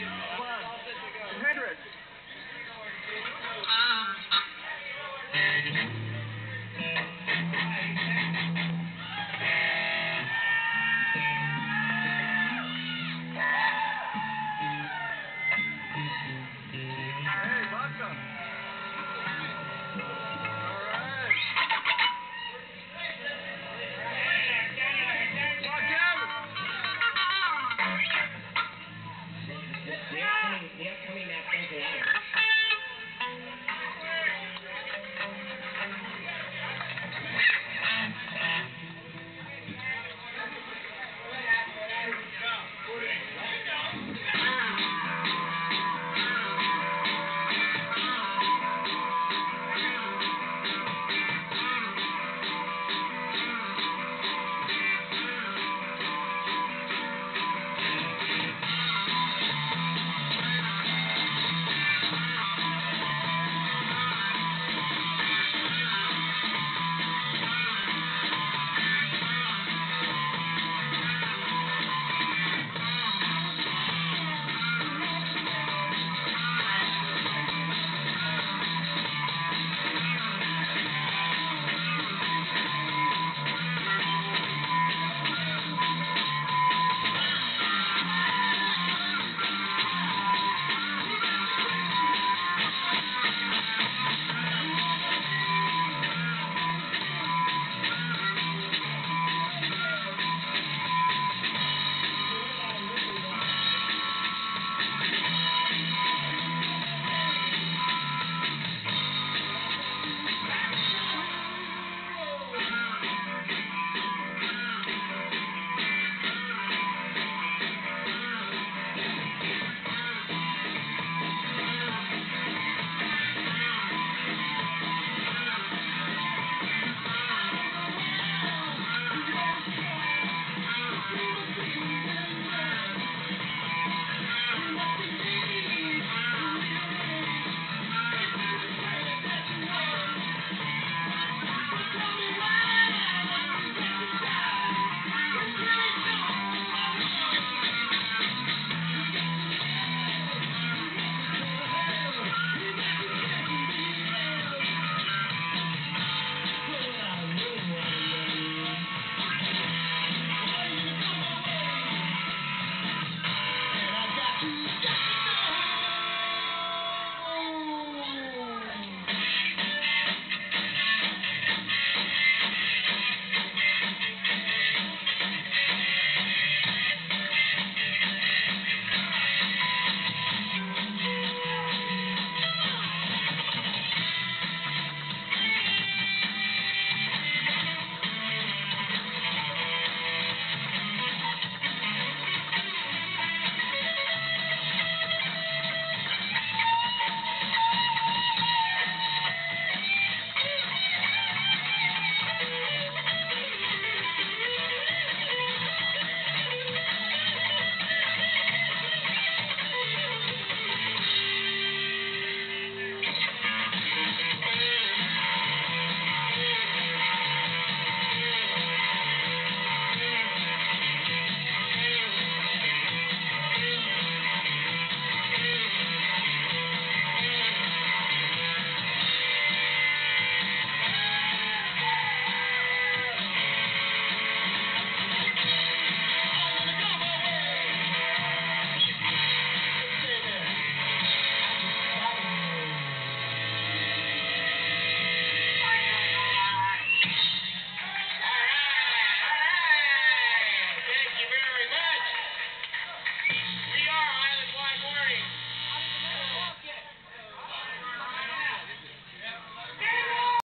Fun.